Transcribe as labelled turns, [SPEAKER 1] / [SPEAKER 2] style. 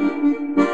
[SPEAKER 1] Música